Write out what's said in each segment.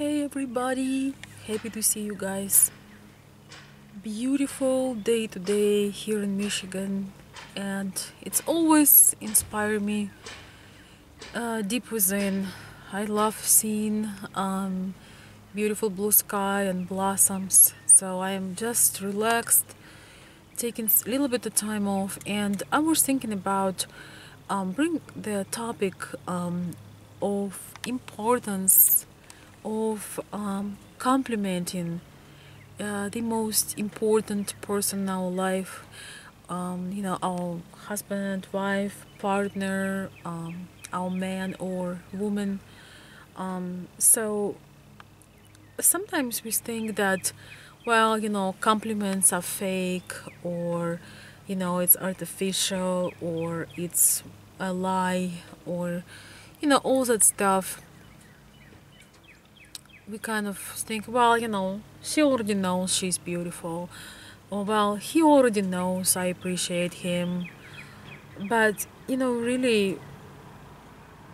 Hey everybody, happy to see you guys. Beautiful day today here in Michigan, and it's always inspired me uh, deep within. I love seeing um, beautiful blue sky and blossoms, so I am just relaxed, taking a little bit of time off, and I was thinking about um, bring the topic um, of importance of um, complimenting uh, the most important person in our life. Um, you know our husband wife partner um, our man or woman. Um, so sometimes we think that well you know compliments are fake or you know it's artificial or it's a lie or you know all that stuff we kind of think, well, you know, she already knows she's beautiful. Or, well, he already knows I appreciate him. But, you know, really,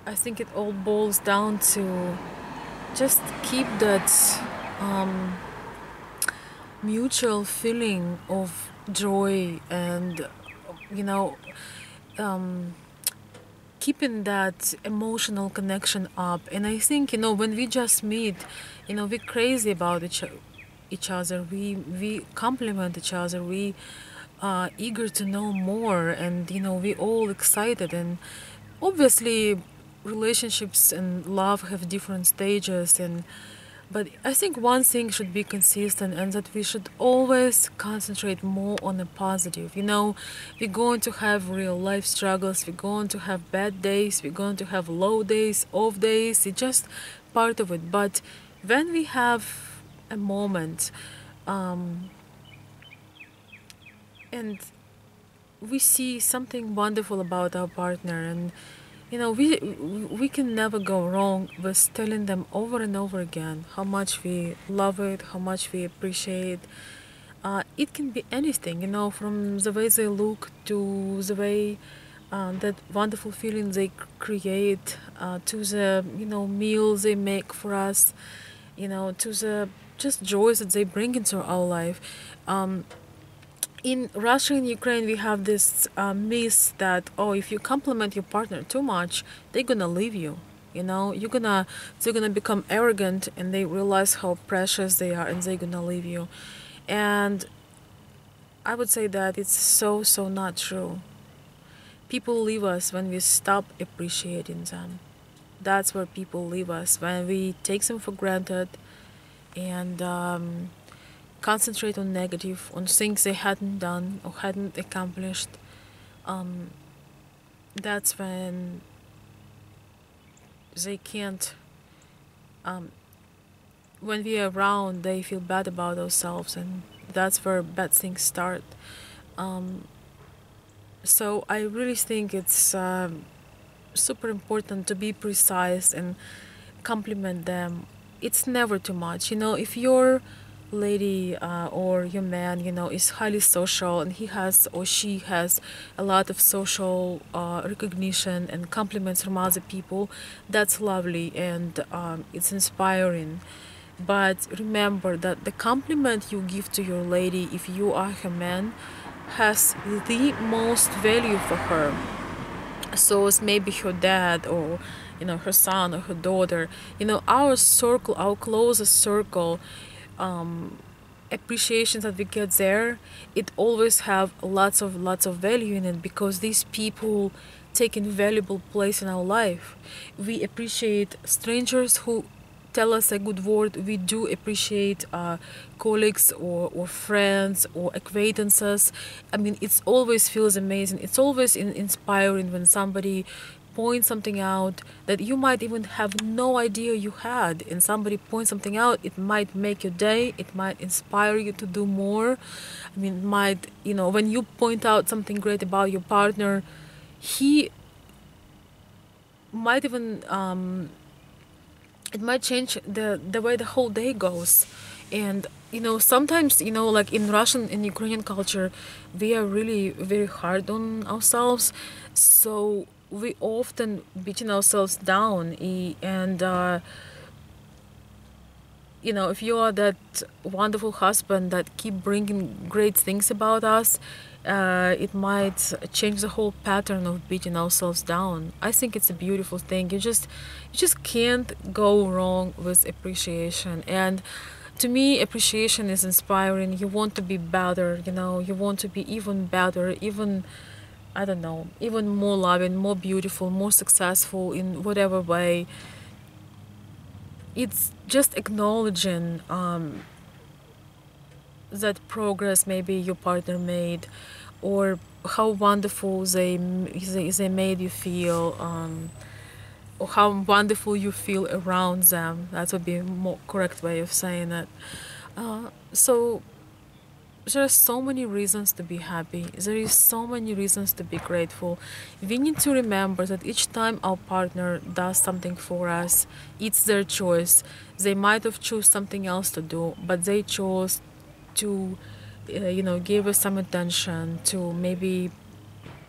I think it all boils down to just keep that um, mutual feeling of joy and, you know, um, keeping that emotional connection up. And i think you know when we just meet you know we're crazy about each, each other. We we compliment each other. We are eager to know more and you know we all excited. And obviously relationships and love have different stages. And but I think one thing should be consistent and that we should always concentrate more on the positive. You know, we're going to have real life struggles, we're going to have bad days, we're going to have low days, off days, it's just part of it. But when we have a moment um, and we see something wonderful about our partner and you know we we can never go wrong with telling them over and over again how much we love it how much we appreciate. Uh, it can be anything you know from the way they look to the way uh, that wonderful feeling they create uh, to the you know meals they make for us you know to the just joys that they bring into our life. Um, in Russia and Ukraine, we have this uh, myth that oh, if you compliment your partner too much, they're gonna leave you. You know, you're gonna they're gonna become arrogant and they realize how precious they are and they're gonna leave you. And I would say that it's so so not true. People leave us when we stop appreciating them. That's where people leave us when we take them for granted and. Um, concentrate on negative, on things they hadn't done or hadn't accomplished, um, that's when they can't. Um, when we are around, they feel bad about themselves, and that's where bad things start. Um, so I really think it's um, super important to be precise and compliment them. It's never too much, you know. If you're lady uh, or your man you know is highly social and he has or she has a lot of social uh, recognition and compliments from other people. That's lovely and um, it's inspiring. But remember that the compliment you give to your lady if you are her man has the most value for her. So it's maybe her dad or you know her son or her daughter. You know our circle our closest circle um, appreciations that we get there it always have lots of lots of value in it because these people take invaluable place in our life. We appreciate strangers who tell us a good word. We do appreciate uh, colleagues or, or friends or acquaintances. I mean it's always feels amazing. It's always in, inspiring when somebody point something out that you might even have no idea you had. And somebody points something out it might make your day it might inspire you to do more. I mean might you know when you point out something great about your partner he might even um, it might change the the way the whole day goes. And you know sometimes you know like in russian and ukrainian culture we are really very hard on ourselves. So we often beating ourselves down and uh, you know, if you are that wonderful husband that keep bringing great things about us, uh, it might change the whole pattern of beating ourselves down. I think it's a beautiful thing. You just, you just can't go wrong with appreciation. And to me, appreciation is inspiring. You want to be better. You know, you want to be even better, even. I don't know, even more loving, more beautiful, more successful in whatever way. It's just acknowledging um, that progress maybe your partner made or how wonderful they they, they made you feel um, or how wonderful you feel around them that would be a more correct way of saying it uh, so there are so many reasons to be happy. There is so many reasons to be grateful. We need to remember that each time our partner does something for us it's their choice. They might have chose something else to do but they chose to uh, you know give us some attention to maybe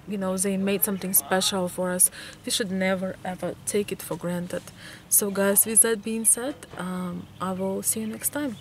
you know they made something special for us. We should never ever take it for granted. So guys with that being said um, i will see you next time